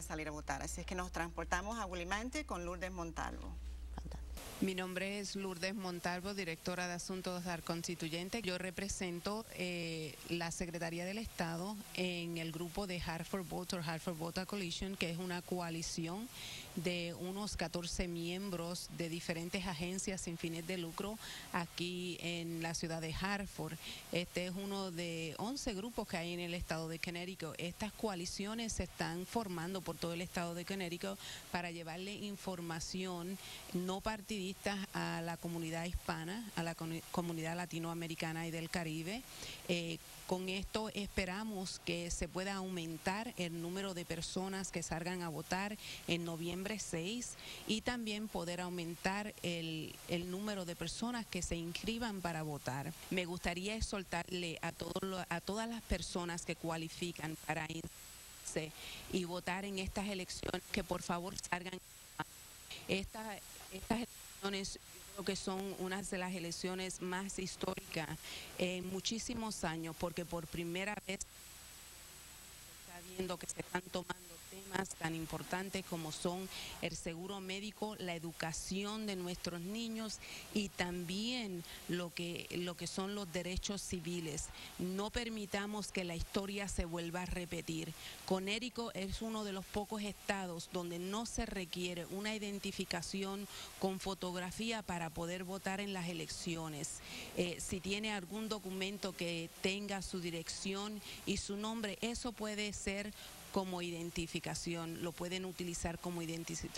salir a votar. Así es que nos transportamos a Willimante con Lourdes Montalvo. Mi nombre es Lourdes Montalvo, directora de Asuntos Constituyente. Yo represento eh, la Secretaría del Estado en el grupo de Hartford Vote or Hartford Voter Coalition, que es una coalición de unos 14 miembros de diferentes agencias sin fines de lucro aquí en la ciudad de Hartford. Este es uno de 11 grupos que hay en el estado de Connecticut. Estas coaliciones se están formando por todo el estado de Connecticut para llevarle información no partidista a la comunidad hispana, a la comunidad latinoamericana y del Caribe. Eh, con esto esperamos que se pueda aumentar el número de personas que salgan a votar en noviembre 6 y también poder aumentar el, el número de personas que se inscriban para votar. Me gustaría exhortarle a, todo, a todas las personas que cualifican para inscribirse y votar en estas elecciones que por favor salgan. Estas, estas creo que son unas de las elecciones más históricas en muchísimos años, porque por primera vez está viendo que se están tomando tan importantes como son el seguro médico, la educación de nuestros niños y también lo que, lo que son los derechos civiles. No permitamos que la historia se vuelva a repetir. Conérico es uno de los pocos estados donde no se requiere una identificación con fotografía para poder votar en las elecciones. Eh, si tiene algún documento que tenga su dirección y su nombre, eso puede ser como identificación, lo pueden utilizar como identificación